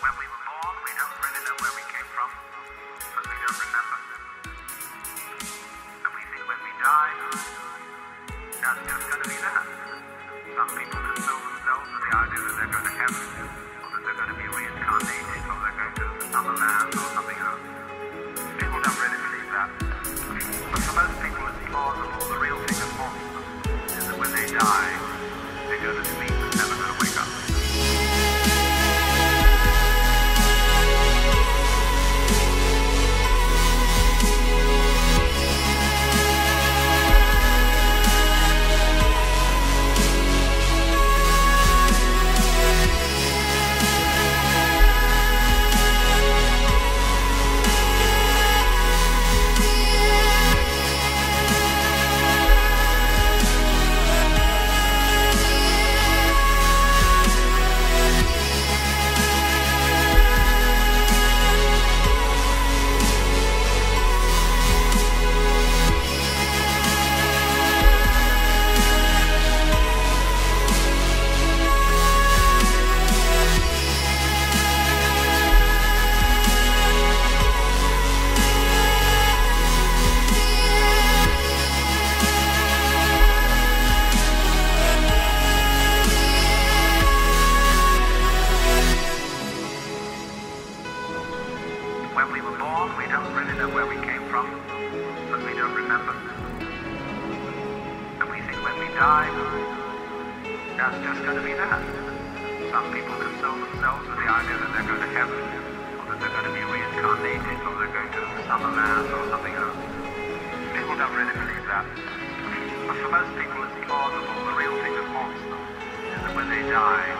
When we were born, we don't really know where we came from, but we don't remember. And we think when we die, that's just going to be that. Some people console themselves with the idea that they're going to heaven, or that they're going to be reincarnated, or they're going to another land, or something else. People don't really believe that. But for most people, it's plausible. The real thing that them is that when they die, they go to sleep remember. And we think when we die, that's just going to be that. Some people console themselves with the idea that they're going to heaven, or that they're going to be reincarnated, or they're going to summer land or something else. People don't really believe that. But for most people, it's plausible. The real thing that haunts them is that when they die,